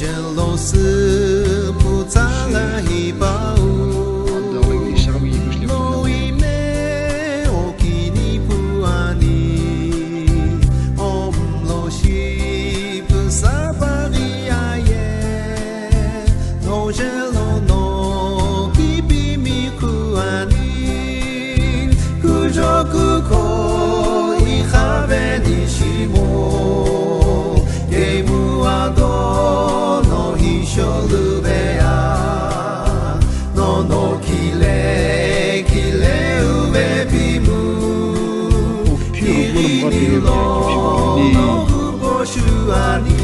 Michel Losy pucala i bau No i me o kini puani Om lo si pusabari aye No jelo no bibi mi kuani Kujoku ko i have ni shimo Game のきれきれうめびむ君の福保守あに